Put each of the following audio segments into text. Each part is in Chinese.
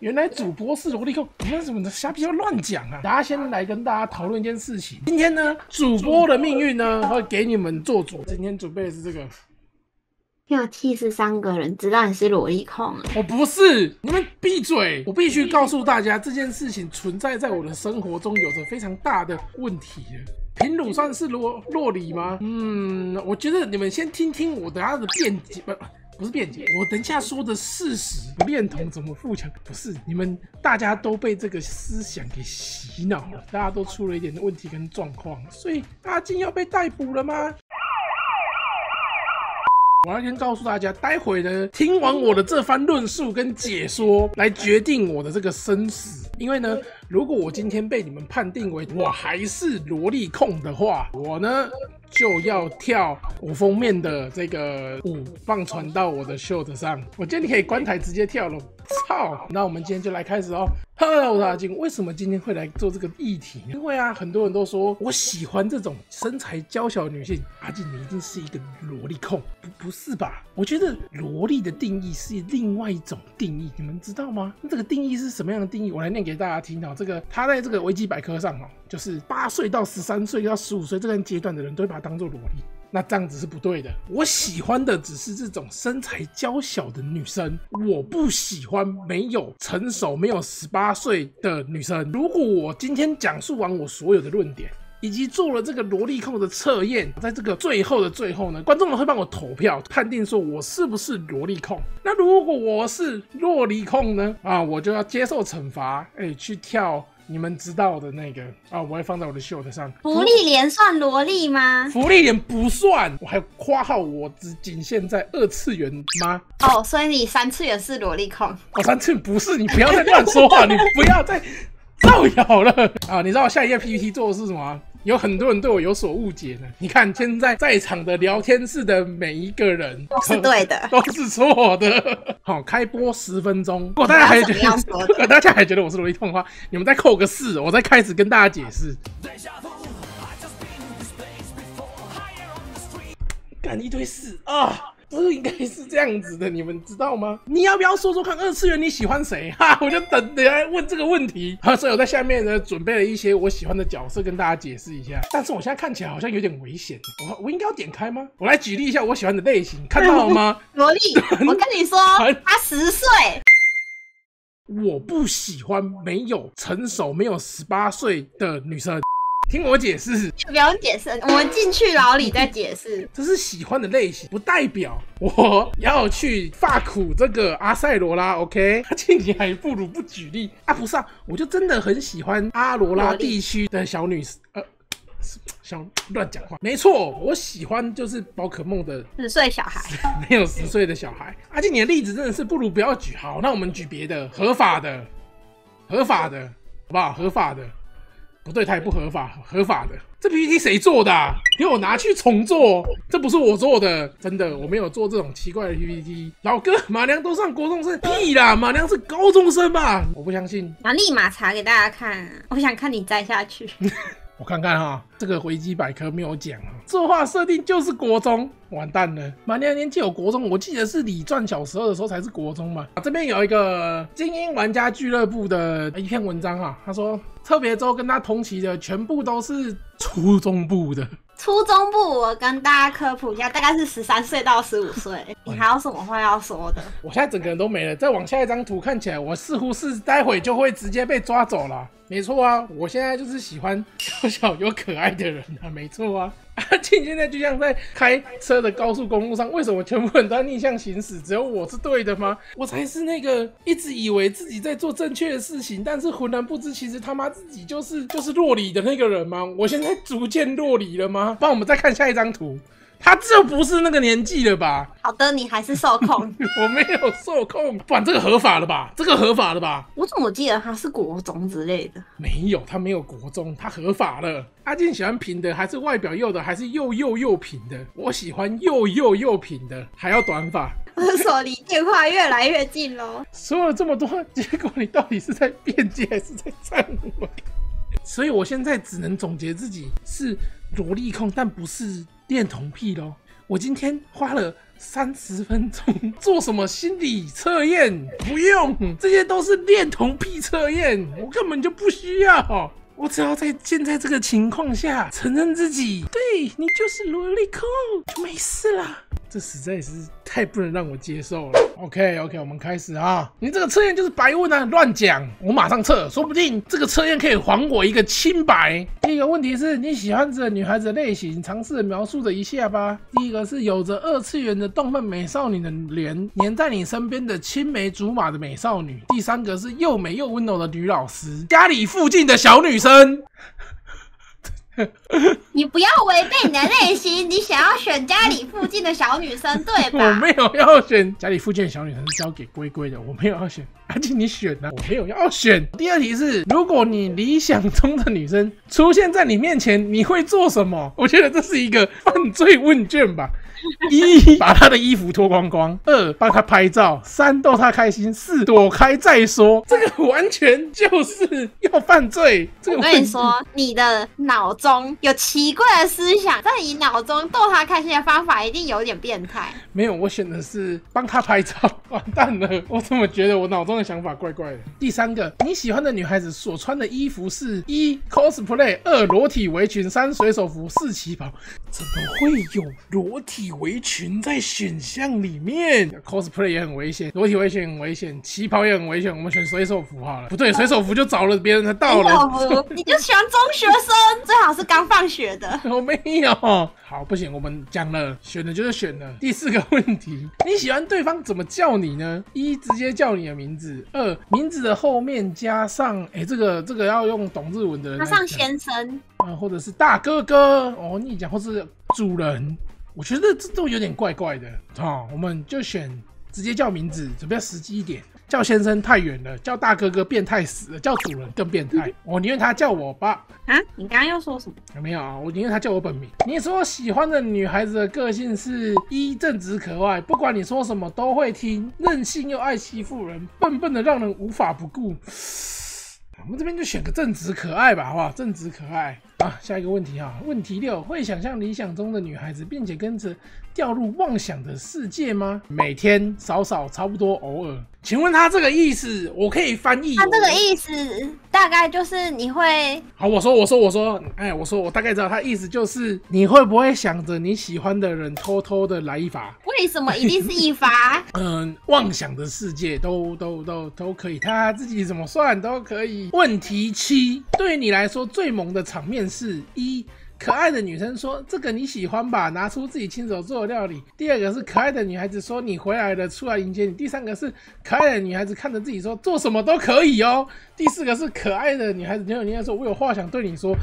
原来主播是萝莉控，你们怎么瞎逼乱讲啊？大家先来跟大家讨论一件事情。今天呢，主播的命运呢会给你们做主。今天准备的是这个，有七十三个人知道你是萝莉控啊！我不是，你们闭嘴！我必须告诉大家，这件事情存在在我的生活中，有着非常大的问题。平乳算是洛洛里吗？嗯，我觉得你们先听听我等下的辩解，不不是辩解，我等一下说的事实。恋童怎么富强？不是你们大家都被这个思想给洗脑了，大家都出了一点问题跟状况，所以阿金要被逮捕了吗？我要先告诉大家，待会呢，听完我的这番论述跟解说，来决定我的这个生死。因为呢，如果我今天被你们判定为我还是萝莉控的话，我呢就要跳我封面的这个舞放传到我的袖子上。我建议你可以关台直接跳了。好！那我们今天就来开始哦。Hello，大金，为什么今天会来做这个议题？因为啊，很多人都说我喜欢这种身材娇小的女性。阿金，你一定是一个萝莉控？不，不是吧？我觉得萝莉的定义是另外一种定义，你们知道吗？那这个定义是什么样的定义？我来念给大家听哦。这个他在这个维基百科上哦，就是八岁到十三岁到十五岁这段阶段的人都会把它当做萝莉。那这样子是不对的。我喜欢的只是这种身材娇小的女生，我不喜欢没有成熟、没有十八岁的女生。如果我今天讲述完我所有的论点，以及做了这个萝莉控的测验，在这个最后的最后呢，观众们会帮我投票判定说我是不是萝莉控。那如果我是萝莉控呢？啊，我就要接受惩罚，哎，去跳。你们知道的那个啊，我会放在我的秀的上。福利脸算萝莉吗？福利脸不算，我还夸号我只仅限在二次元吗？哦，所以你三次元是萝莉控？哦，三次元不是，你不要再乱说话，你不要再造谣了啊！你知道我下一页 PPT 做的是什么？有很多人对我有所误解呢。你看现在在场的聊天室的每一个人都是对的，都是错的。好，开播十分钟，如果大家还觉得，如 果大家还觉得我是萝莉控的话，你们再扣个四，我再开始跟大家解释。干一堆四啊！不应该是这样子的，你们知道吗？你要不要说说看，二次元你喜欢谁？哈，我就等等来问这个问题。好，所以我在下面呢准备了一些我喜欢的角色跟大家解释一下。但是我现在看起来好像有点危险，我我应该要点开吗？我来举例一下我喜欢的类型，看到了吗？萝莉，我跟你说，他十岁，我不喜欢没有成熟、没有十八岁的女生。听我解释，不用解释，我们进去牢里再解释。这是喜欢的类型，不代表我要去发苦这个阿塞罗拉。OK，他今年还不如不举例啊，不是啊，我就真的很喜欢阿罗拉地区的小女生。呃，想乱讲话，没错，我喜欢就是宝可梦的十岁小孩，没有十岁的小孩。阿静，你的例子真的是不如不要举。好，那我们举别的，合法的，合法的，好不好？合法的。不对，它也不合法，合法的。这 PPT 谁做的？给我拿去重做，这不是我做的，真的，我没有做这种奇怪的 PPT。老哥，马良都上国中生，屁啦，马良是高中生吧？我不相信。那立马查给大家看，我想看你摘下去。我看看哈，这个维基百科没有讲啊。作画设定就是国中，完蛋了。马年年纪有国中，我记得是李传小时候的时候才是国中嘛。这边有一个精英玩家俱乐部的一篇文章哈，他说特别周跟他同期的全部都是初中部的。初中部，我跟大家科普一下，大概是十三岁到十五岁。你还有什么话要说的？我现在整个人都没了。再往下一张图看起来，我似乎是待会就会直接被抓走了。没错啊，我现在就是喜欢 小小又可爱的人啊。没错啊。阿庆现在就像在开车的高速公路上，为什么全部人都在逆向行驶，只有我是对的吗？我才是那个一直以为自己在做正确的事情，但是浑然不知其实他妈自己就是就是落里的那个人吗？我现在逐渐落里了吗？帮我们再看下一张图。他这不是那个年纪了吧？好的，你还是受控。我没有受控，不然这个合法了吧？这个合法了吧？我怎么记得他是国中之类的？没有，他没有国中，他合法了。阿健喜欢平的，还是外表幼的，还是又幼又平的？我喜欢又幼又平的，还要短发。我说离电话越来越近喽。说了这么多，结果你到底是在辩解还是在忏悔？所以我现在只能总结自己是萝莉控，但不是。恋童癖喽！我今天花了三十分钟 做什么心理测验？不用，这些都是恋童癖测验，我根本就不需要。我只要在现在这个情况下承认自己，对你就是萝莉控，就没事了。这实在是太不能让我接受了。OK OK，我们开始啊！你这个测验就是白问啊，乱讲！我马上测，说不定这个测验可以还我一个清白。第一个问题是你喜欢这女孩子的类型，尝试描述的一下吧。第一个是有着二次元的动漫美少女的脸，黏在你身边的青梅竹马的美少女。第三个是又美又温柔的女老师，家里附近的小女生。你不要违背你的内心，你想要选家里附近的小女生，对吧？我没有要选家里附近的小女生，是交给龟龟的，我没有要选。而且你选呢，我没有要选。第二题是，如果你理想中的女生出现在你面前，你会做什么？我觉得这是一个犯罪问卷吧。一把他的衣服脱光光，二帮他拍照，三逗他开心，四躲开再说。这个完全就是要犯罪。这个我跟你说，你的脑中有奇怪的思想，在你脑中逗他开心的方法一定有点变态。没有，我选的是帮他拍照。完蛋了，我怎么觉得我脑中的想法怪怪的？第三个，你喜欢的女孩子所穿的衣服是一 cosplay，二裸体围裙，三水手服，四旗袍。怎么会有裸体围裙在选项里面？cosplay 也很危险，裸体围裙很危险，旗袍也很危险。我们选水手服好了。不对，水手服就找了别人的道了。你就喜欢中学生，最好是刚放学的。我没有。好，不行，我们讲了，选了就是选了。第四个问题，你喜欢对方怎么叫你呢？一直接叫你的名字，二名字的后面加上，哎，这个这个要用懂日文的人，加上先生。啊，或者是大哥哥哦，你讲或是主人，我觉得这都有点怪怪的啊。我们就选直接叫名字，比较实际一点。叫先生太远了，叫大哥哥变态死了，叫主人更变态。我宁愿他叫我爸啊！你刚刚要说什么？有没有啊，我宁愿他叫我本名。你说喜欢的女孩子的个性是一正直可爱，不管你说什么都会听，任性又爱欺负人，笨笨的让人无法不顾。我们这边就选个正直可爱吧，好不好？正直可爱啊！下一个问题啊，问题六：会想象理想中的女孩子，并且跟着掉入妄想的世界吗？每天少少，差不多，偶尔。请问他这个意思，我可以翻译。他这个意思大概就是你会……好，我说，我说，我说，哎，我说，我大概知道他意思就是你会不会想着你喜欢的人偷偷的来一发？为什么一定是一发？嗯，妄想的世界都都都都可以，他自己怎么算都可以。问题七，对你来说最萌的场面是一。可爱的女生说：“这个你喜欢吧？”拿出自己亲手做的料理。第二个是可爱的女孩子说：“你回来了，出来迎接你。”第三个是可爱的女孩子看着自己说：“做什么都可以哦。”第四个是可爱的女孩子，有女孩说：“我有话想对你说。”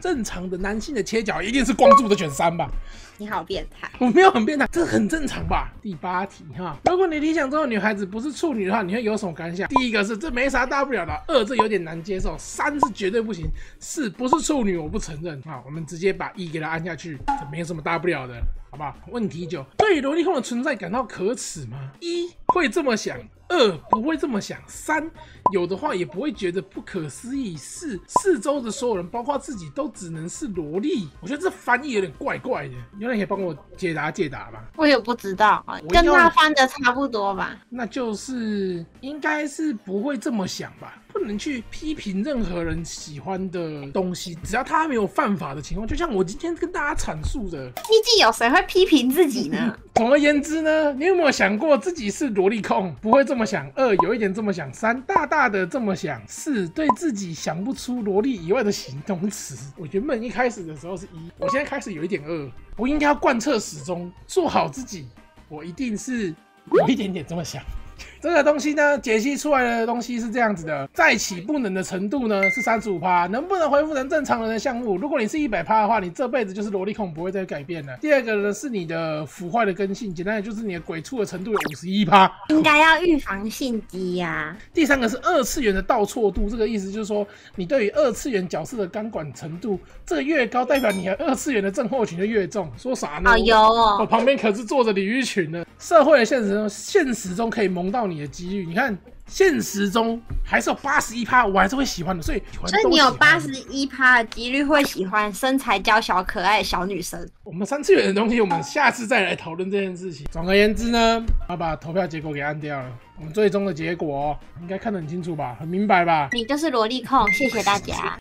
正常的男性的切角一定是光柱的卷三吧？你好变态！我没有很变态，这很正常吧？第八题哈，如果你理想中的女孩子不是处女的话，你会有什么感想？第一个是这没啥大不了的，二这有点难接受，三是绝对不行，四不是处女我不承认啊。我们直接把一给它按下去，这没有什么大不了的，好不好？问题九，对于萝莉控的存在感到可耻吗？一会这么想。二不会这么想，三有的话也不会觉得不可思议。四四周的所有人，包括自己，都只能是萝莉。我觉得这翻译有点怪怪的，有人可以帮我解答解答吗？我也不知道，跟他翻的差不多吧。那就是应该是不会这么想吧。不能去批评任何人喜欢的东西，只要他没有犯法的情况。就像我今天跟大家阐述的，毕竟有谁会批评自己呢？总而言之呢，你有没有想过自己是萝莉控？不会这这么想。二有一点这么想。三大大的这么想。四对自己想不出萝莉以外的形容词。我原本一开始的时候是一，我现在开始有一点二。我应该要贯彻始终，做好自己。我一定是有一点点这么想。这个东西呢，解析出来的东西是这样子的：再起不能的程度呢是三十五趴，能不能恢复成正常人的项目？如果你是一百趴的话，你这辈子就是萝莉控，不会再改变了。第二个呢是你的腐坏的根性，简单的就是你的鬼畜的程度有五十一趴，应该要预防性低呀。第三个是二次元的倒错度，这个意思就是说你对于二次元角色的钢管程度，这个越高，代表你的二次元的症候群就越重。说啥呢？好油哦！我旁边可是坐着李玉群呢。社会的现实中，现实中可以萌到你的几率，你看现实中还是有八十一趴，我还是会喜欢的。所以，所以你有八十一趴的几率会喜欢身材娇小可爱的小女生。我们三次元的东西，我们下次再来讨论这件事情。总而言之呢，要把投票结果给按掉了。我们最终的结果应该看得很清楚吧，很明白吧？你就是萝莉控，谢谢大家。